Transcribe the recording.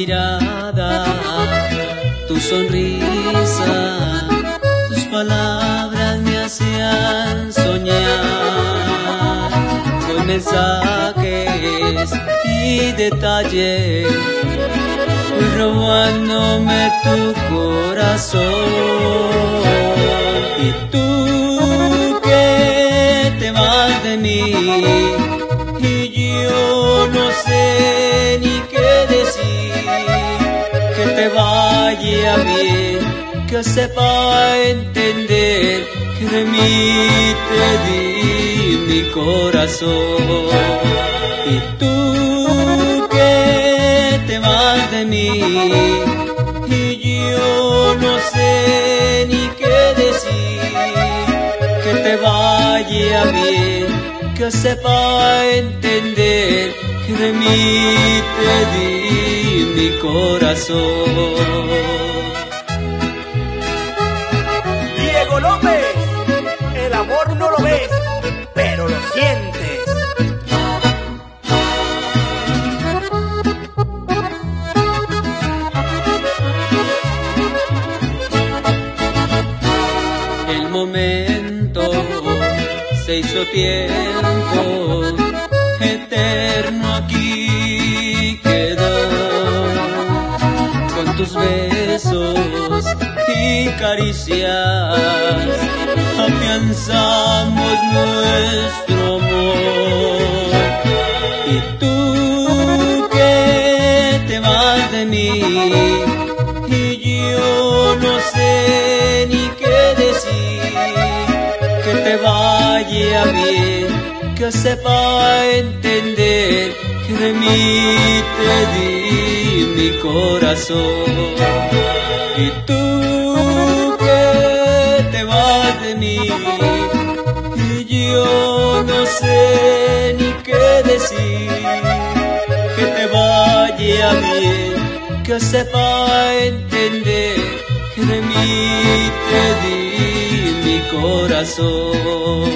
mirada, tu sonrisa, tus palabras me hacían soñar con mensajes y detalles, robándome tu corazón. Y tú que te vas de mí, vaya bien, que sepa entender que de mí te di mi corazón. Y tú que te vas de mí, y yo no sé ni qué decir, que te vaya bien, que sepa entender que de mí te di mi corazón. Diego López, el amor no lo ves, pero lo sientes. El momento se hizo tiempo, eterno tus besos y caricias afianzamos nuestro amor. Y tú que te vas de mí, y yo no sé ni qué decir, que te vaya bien, que sepa entender que de mí te di mi corazón. Y tú que te vas de mí, y yo no sé ni qué decir, que te vaya bien, que sepa entender que de mí te di mi corazón.